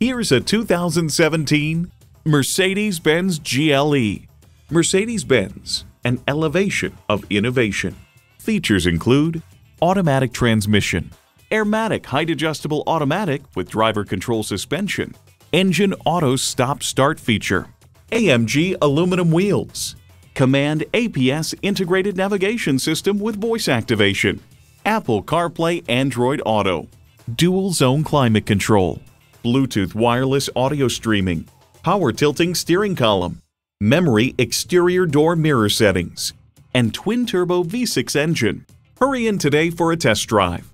Here's a 2017 Mercedes-Benz GLE. Mercedes-Benz, an elevation of innovation. Features include automatic transmission, Airmatic height adjustable automatic with driver control suspension, engine auto stop start feature, AMG aluminum wheels, COMAND APS integrated navigation system with voice activation, Apple CarPlay Android Auto, dual zone climate control, Bluetooth wireless audio streaming, power tilting steering column, memory exterior door mirror settings, and twin turbo V6 engine. Hurry in today for a test drive.